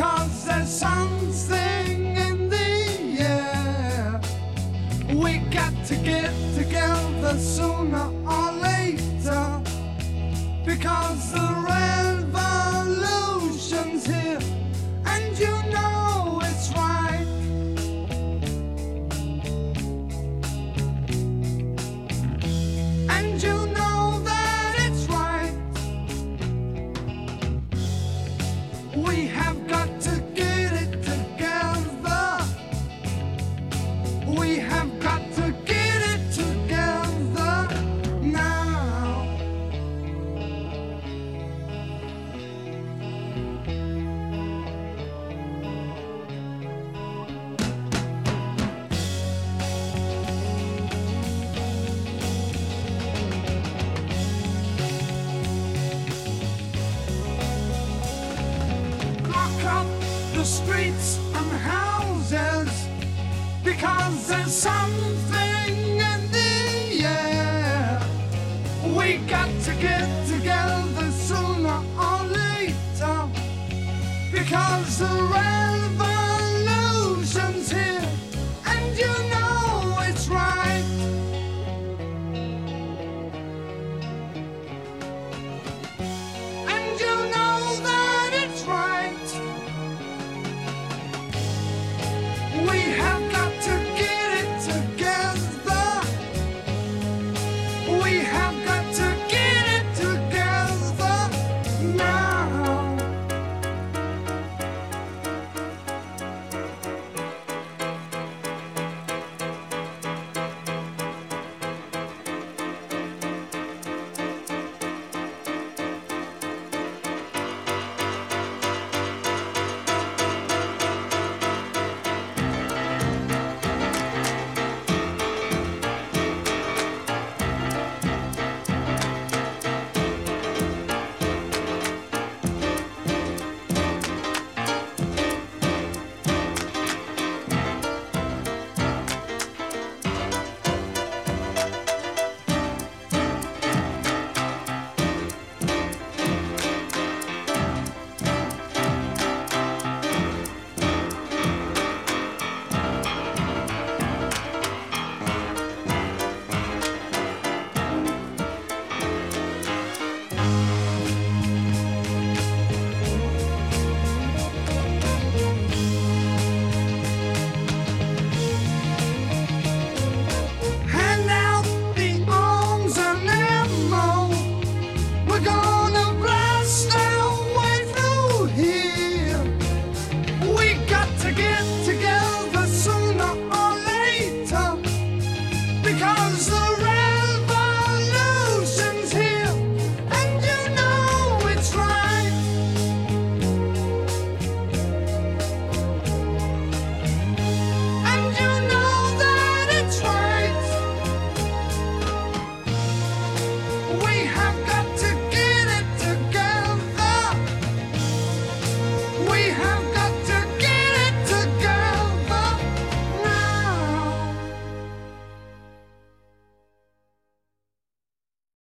Because there's something in the air. We got to get together sooner or later. Because the revolution's here. And you know it's right. And you know that it's right. We have the streets and houses because there's something in the air. We got to get together sooner or later because the